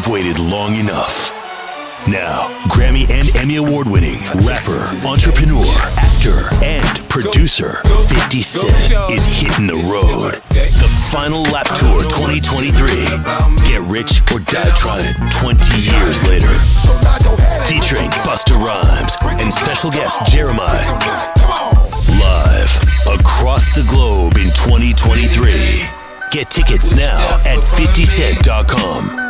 You've waited long enough. Now, Grammy and Emmy Award winning rapper, entrepreneur, actor, and producer 50 Cent is hitting the road. The final lap tour 2023. Get rich or die trying 20 years later. Featuring Busta Rhymes and special guest Jeremih. Live across the globe in 2023. Get tickets now at 50cent.com.